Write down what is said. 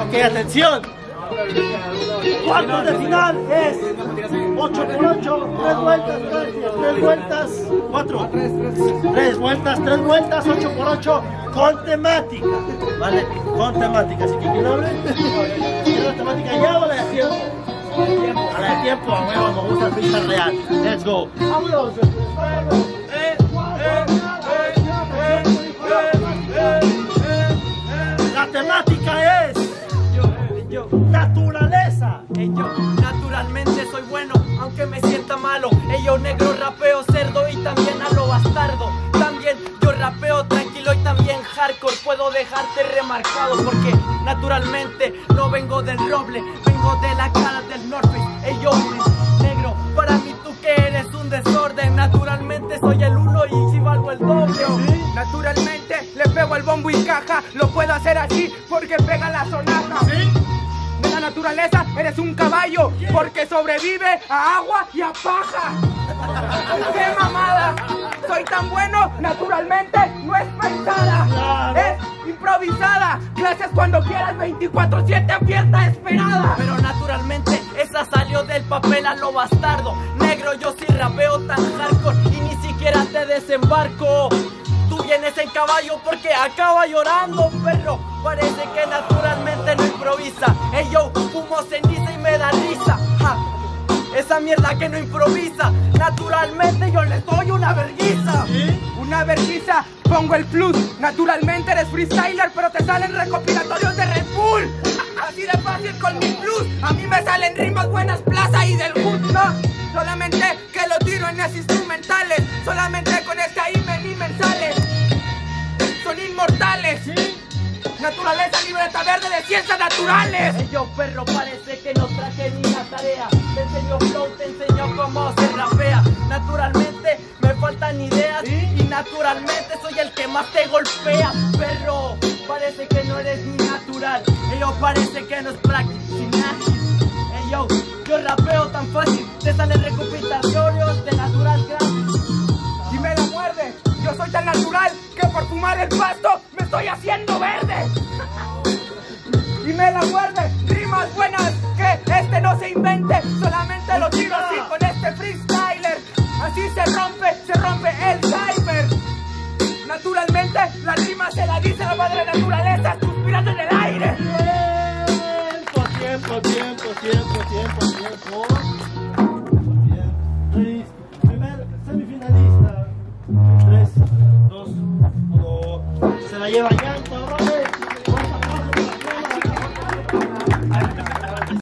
Ok, atención. Cuarto de final es 8 por 8, 3 vueltas, 3 vueltas, 4, 3 vueltas, 3 vueltas, 8 por 8, con temática, ¿vale? Con temática, así que ¿quién hable? ¿Quiere la temática ya o la de tiempo? A la de tiempo, a huevo, me gusta el freestyle real. Let's go. Vámonos. Naturaleza. Ey, yo naturalmente soy bueno, aunque me sienta malo. Ey, yo negro rapeo cerdo y también a lo bastardo. También yo rapeo tranquilo y también hardcore. Puedo dejarte remarcado porque naturalmente no vengo del roble, vengo de la cara del norte. Ey, yo negro, para mí tú que eres un desorden. Naturalmente soy el uno y si valgo el doble. Naturalmente le pego al bombo y caja, lo puedo hacer así porque pega la sonaja. La naturaleza eres un caballo porque sobrevive a agua y a paja. ¡Qué mamada! Soy tan bueno, naturalmente no es pensada, es improvisada. Clases cuando quieras, 24-7 abierta, esperada. Pero naturalmente esa salió del papel a lo bastardo. Negro, yo sí rapeo tan hardcore y ni siquiera te desembarco. Tú vienes en caballo porque acaba llorando, perro. Parece que naturalmente no improvisa. Ey, yo fumo ceniza y me da risa. Ja, Esa mierda que no improvisa. Naturalmente yo le doy una verguiza. Una vergüenza, pongo el plus. Naturalmente eres freestyler, pero te salen recopilatorios de Red Bull. Así de fácil con mi plus. A mí me salen rimas buenas, plaza y del hood, ¿no? Solamente que lo tiro en las instrumentales. Solamente Naturaleza libreta verde de ciencias naturales. Yo perro parece que no traje ni la tarea. Te enseño flow, te enseño cómo se rapea. Naturalmente me faltan ideas y naturalmente soy el que más te golpea, perro. Parece que no eres ni natural. Yo parece que no es práctico. Ey, yo, yo rapeo tan fácil. Te salen recopilatorios de natural gratis. Y me la muerde. Yo soy tan natural que por fumar el pasto me estoy haciendo verde. Me la muerde. Rimas buenas que este no se invente. Solamente lo tiro así con este freestyler. Así se rompe, se rompe el cyber. Naturalmente la rima se la dice la madre naturaleza suspirando en el aire. Tiempo, tiempo, tiempo, tiempo, tiempo, tiempo. Bien. Primer semifinalista. 3, 2, 1. Se la lleva Yanto,